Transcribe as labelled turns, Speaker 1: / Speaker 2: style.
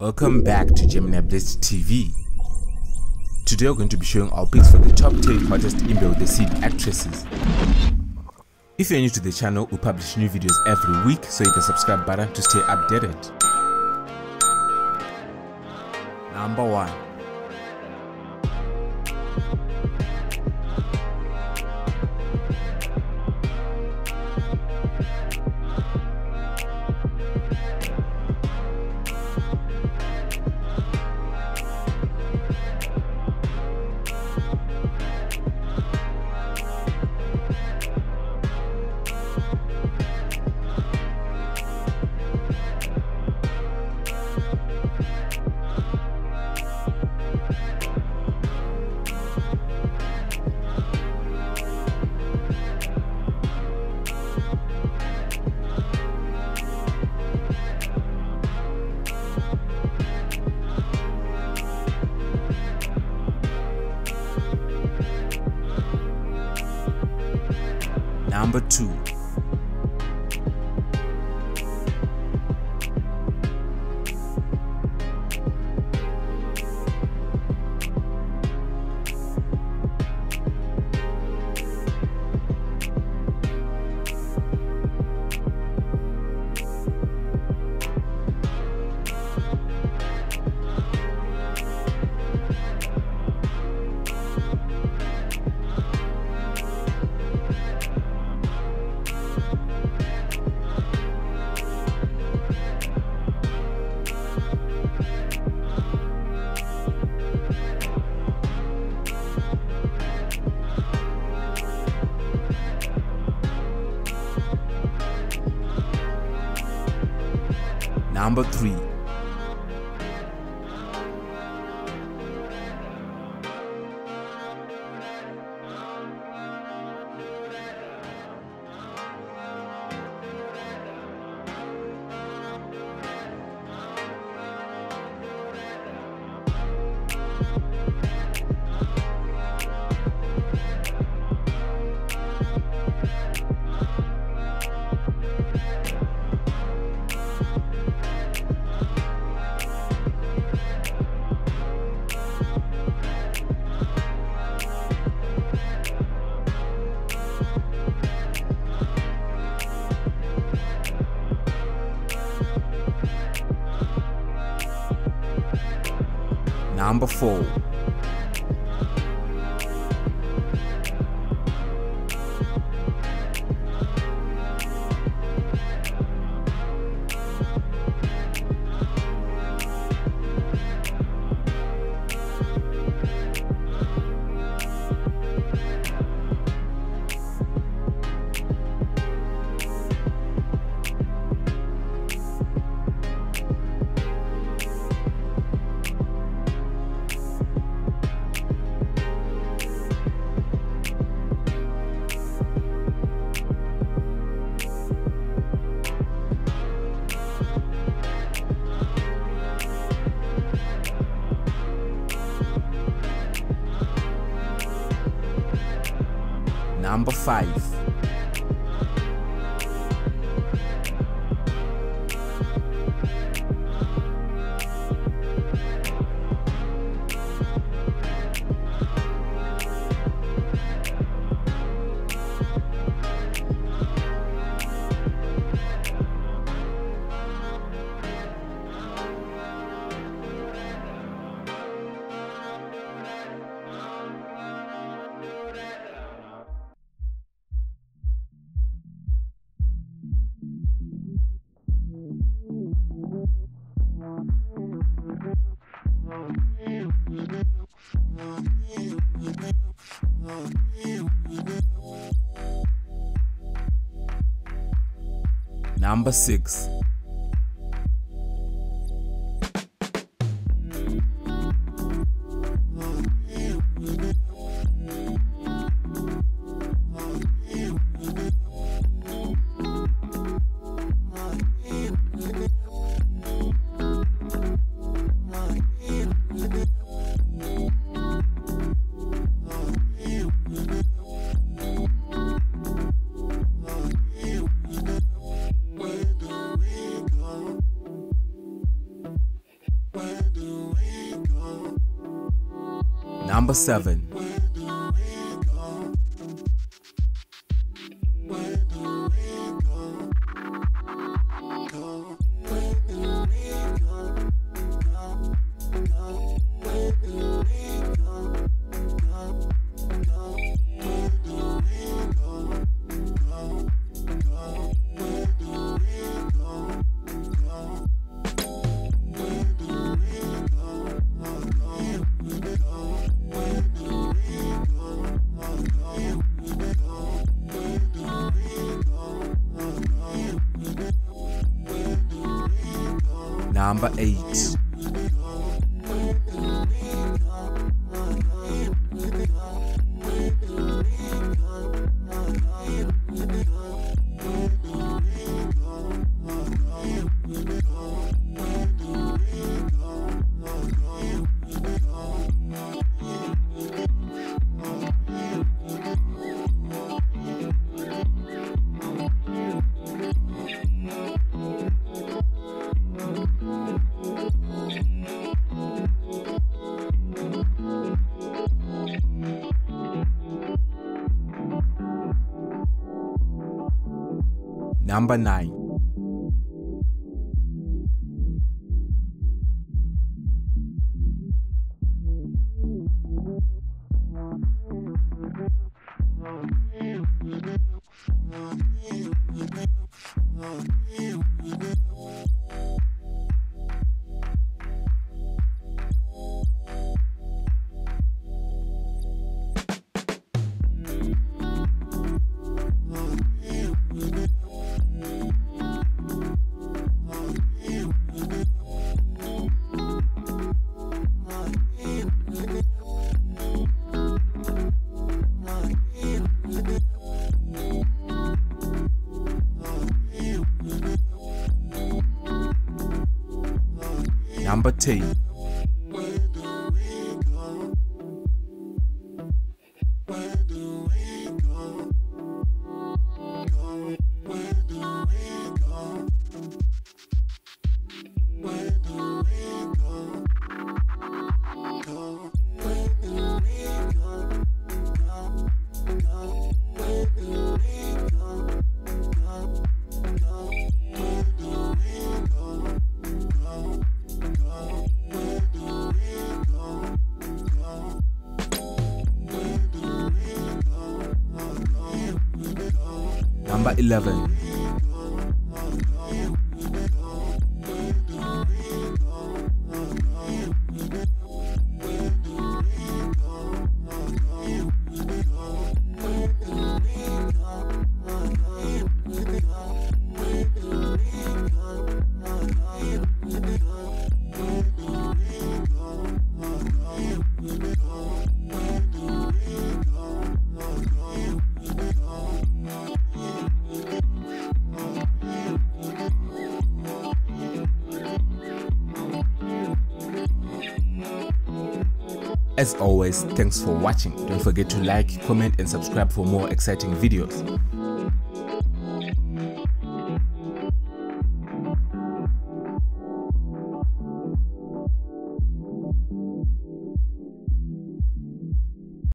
Speaker 1: Welcome back to Gemini Blessed TV. Today we're going to be showing our picks for the top 10 hottest Imbewu the Seed actresses. If you're new to the channel, we publish new videos every week, so hit the subscribe button to stay updated. Number 1 Number 2 Number 3 Number 4 Number 5 Number 6 Number 7 Number 8 Number 9 Number 10 11 As always, thanks for watching. Don't forget to like, comment and subscribe for more exciting videos.